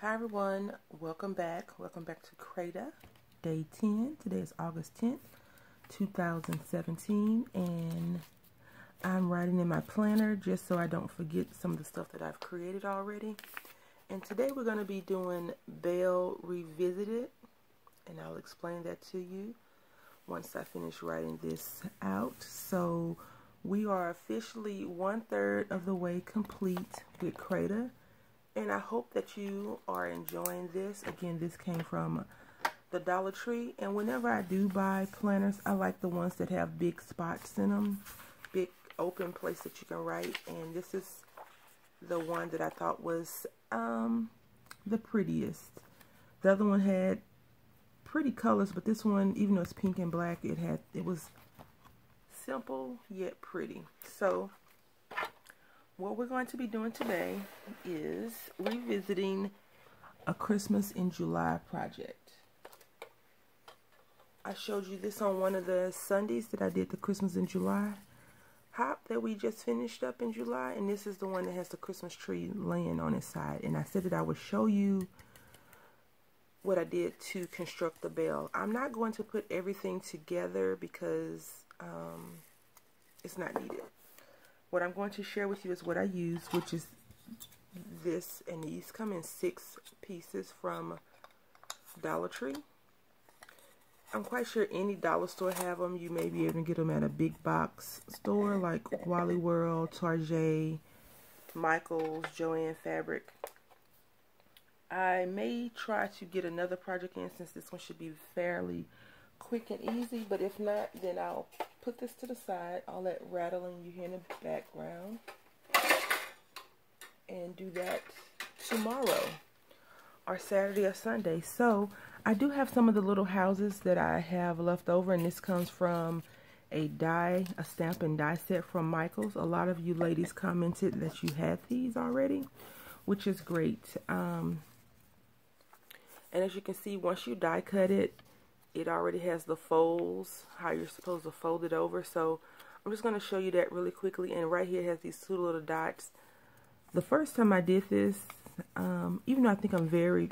Hi everyone, welcome back. Welcome back to Creda, day 10. Today is August 10th, 2017, and I'm writing in my planner just so I don't forget some of the stuff that I've created already. And today we're going to be doing Bell Revisited, and I'll explain that to you once I finish writing this out. So we are officially one third of the way complete with Creda and I hope that you are enjoying this. Again, this came from the Dollar Tree. And whenever I do buy planners, I like the ones that have big spots in them. Big open place that you can write. And this is the one that I thought was um, the prettiest. The other one had pretty colors, but this one, even though it's pink and black, it had it was simple yet pretty. So what we're going to be doing today is revisiting a Christmas in July project. I showed you this on one of the Sundays that I did the Christmas in July hop that we just finished up in July and this is the one that has the Christmas tree laying on its side and I said that I would show you what I did to construct the bell. I'm not going to put everything together because um, it's not needed. What I'm going to share with you is what I use, which is this, and these come in six pieces from Dollar Tree. I'm quite sure any dollar store have them. You may be able to get them at a big box store like Wally World, Target, Michael's, Joann Fabric. I may try to get another project in since this one should be fairly quick and easy, but if not, then I'll put this to the side. All that rattling you hear in the background. And do that tomorrow or Saturday or Sunday. So I do have some of the little houses that I have left over. And this comes from a die, a stamp and die set from Michaels. A lot of you ladies commented that you had these already, which is great. Um, and as you can see, once you die cut it, it already has the folds, how you're supposed to fold it over. So I'm just going to show you that really quickly. And right here it has these two little dots. The first time I did this, um, even though I think I'm very,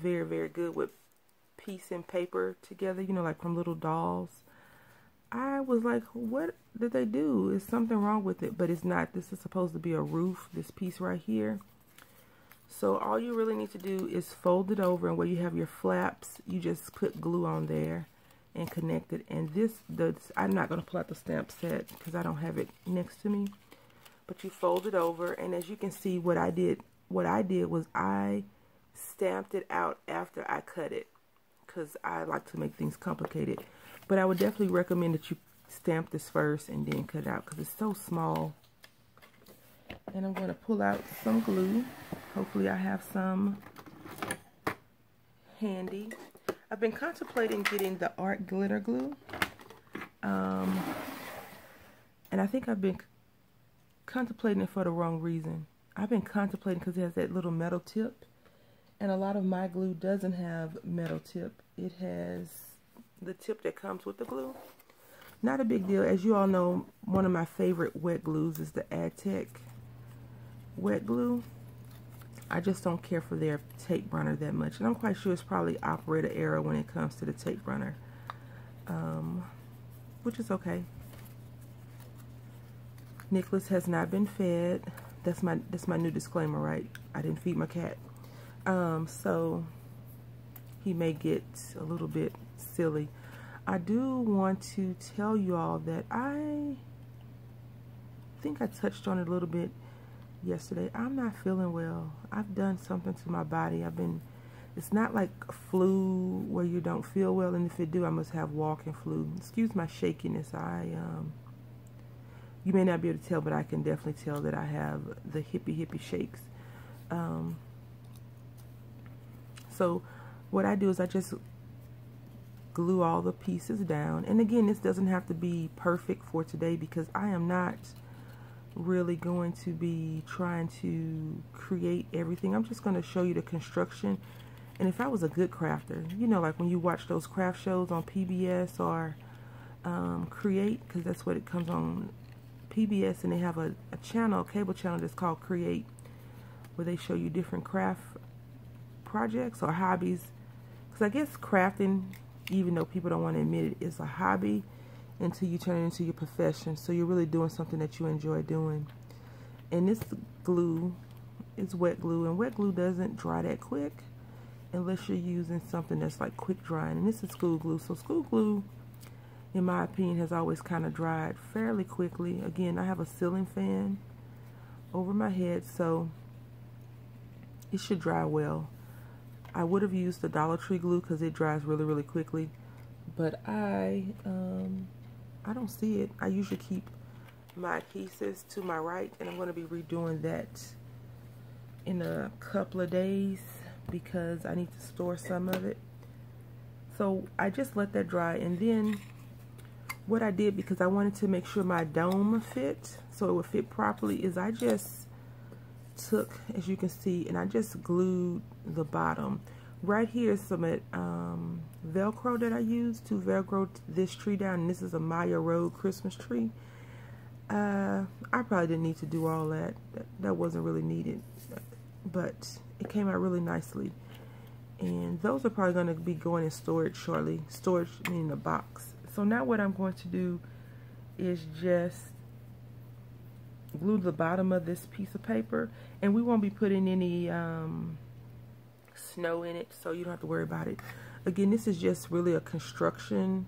very, very good with piece and paper together, you know, like from little dolls, I was like, what did they do? Is something wrong with it? But it's not. This is supposed to be a roof, this piece right here. So all you really need to do is fold it over and where you have your flaps, you just put glue on there and connect it. And this, the, I'm not going to pull out the stamp set because I don't have it next to me. But you fold it over and as you can see what I did, what I did was I stamped it out after I cut it because I like to make things complicated. But I would definitely recommend that you stamp this first and then cut it out because it's so small. And I'm going to pull out some glue. Hopefully I have some handy. I've been contemplating getting the art glitter glue. Um, and I think I've been contemplating it for the wrong reason. I've been contemplating because it has that little metal tip. And a lot of my glue doesn't have metal tip. It has the tip that comes with the glue. Not a big deal. As you all know, one of my favorite wet glues is the Aztec wet glue. I just don't care for their tape runner that much. And I'm quite sure it's probably operator error when it comes to the tape runner. Um, which is okay. Nicholas has not been fed. That's my that's my new disclaimer, right? I didn't feed my cat. Um, so he may get a little bit silly. I do want to tell you all that I think I touched on it a little bit yesterday. I'm not feeling well. I've done something to my body. I've been, it's not like flu where you don't feel well, and if you do, I must have walking flu. Excuse my shakiness. I, um, you may not be able to tell, but I can definitely tell that I have the hippie hippie shakes. Um, so what I do is I just glue all the pieces down. And again, this doesn't have to be perfect for today because I am not really going to be trying to create everything. I'm just going to show you the construction. And if I was a good crafter, you know, like when you watch those craft shows on PBS or um, Create, because that's what it comes on PBS, and they have a, a channel, a cable channel that's called Create, where they show you different craft projects or hobbies. Because I guess crafting, even though people don't want to admit it, is a hobby until you turn it into your profession. So you're really doing something that you enjoy doing. And this glue is wet glue. And wet glue doesn't dry that quick unless you're using something that's like quick drying. And this is school glue. So school glue, in my opinion, has always kind of dried fairly quickly. Again, I have a ceiling fan over my head, so it should dry well. I would have used the Dollar Tree glue because it dries really, really quickly. But I, um, I don't see it. I usually keep my adhesives to my right, and I'm going to be redoing that in a couple of days because I need to store some of it. So I just let that dry and then what I did because I wanted to make sure my dome fit so it would fit properly is I just took as you can see and I just glued the bottom right here is some um, velcro that I used to velcro this tree down and this is a Maya Road Christmas tree uh, I probably didn't need to do all that. that that wasn't really needed but it came out really nicely. And those are probably going to be going in storage shortly. Storage meaning a box. So now what I'm going to do is just glue the bottom of this piece of paper. And we won't be putting any um, snow in it, so you don't have to worry about it. Again, this is just really a construction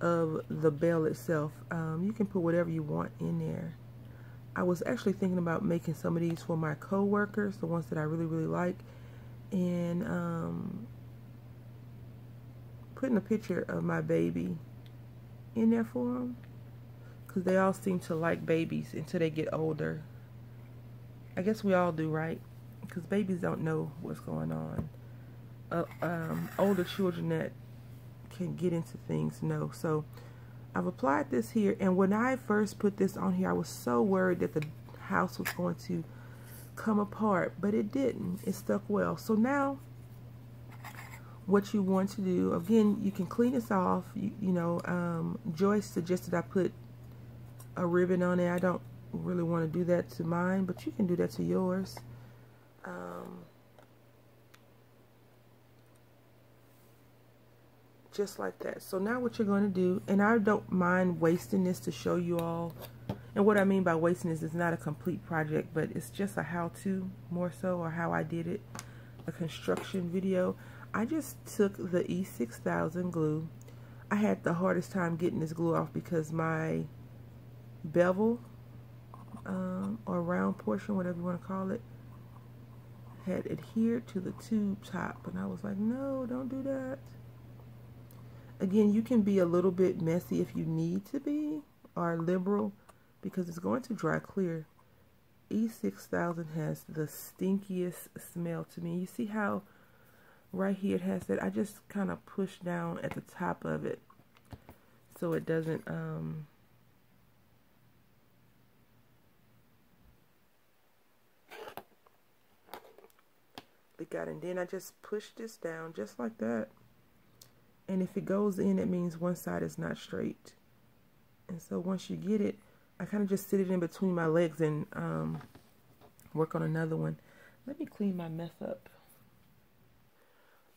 of the bell itself. Um, you can put whatever you want in there. I was actually thinking about making some of these for my co-workers, the ones that I really, really like, and um, putting a picture of my baby in there for them, because they all seem to like babies until they get older. I guess we all do, right? Because babies don't know what's going on. Uh, um, older children that can get into things know. So I've applied this here and when I first put this on here I was so worried that the house was going to come apart but it didn't. It stuck well. So now what you want to do again you can clean this off. You, you know um, Joyce suggested I put a ribbon on it. I don't really want to do that to mine but you can do that to yours um, just like that. So now what you're going to do, and I don't mind wasting this to show you all, and what I mean by wasting is not a complete project, but it's just a how-to more so, or how I did it, a construction video. I just took the E6000 glue. I had the hardest time getting this glue off because my bevel, um, or round portion, whatever you want to call it, had adhered to the tube top. And I was like, no, don't do that. Again, you can be a little bit messy if you need to be, or liberal, because it's going to dry clear. E6000 has the stinkiest smell to me. You see how right here it has that? I just kind of push down at the top of it so it doesn't um, leak out. And then I just push this down just like that. And if it goes in it means one side is not straight. And so once you get it I kind of just sit it in between my legs and um, work on another one. Let me clean my mess up.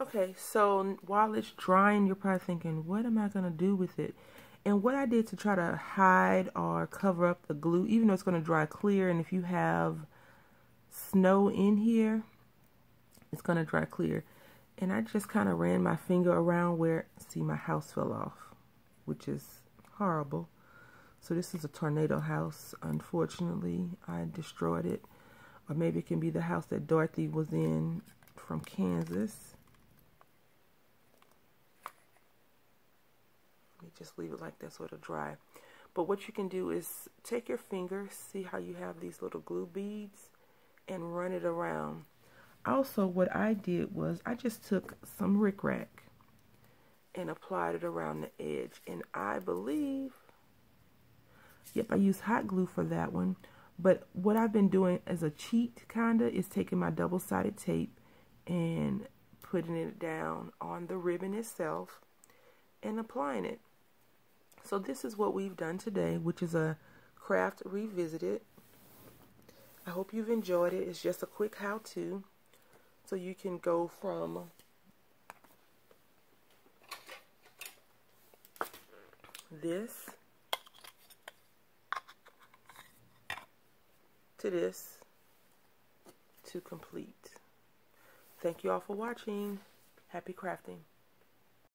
Okay so while it's drying you're probably thinking what am I gonna do with it? And what I did to try to hide or cover up the glue even though it's to dry clear and if you have snow in here it's going to dry clear and I just kind of ran my finger around where, see, my house fell off, which is horrible. So this is a tornado house. Unfortunately, I destroyed it. Or maybe it can be the house that Dorothy was in from Kansas. Let me just leave it like that so it'll dry. But what you can do is take your finger, see how you have these little glue beads, and run it around also what I did was I just took some rickrack and applied it around the edge. And I believe yep I used hot glue for that one. But what I've been doing as a cheat kinda is taking my double-sided tape and putting it down on the ribbon itself and applying it. So this is what we've done today which is a craft revisited I hope you've enjoyed it. It's just a quick how-to So you can go from this to this to complete. Thank you all for watching. Happy crafting.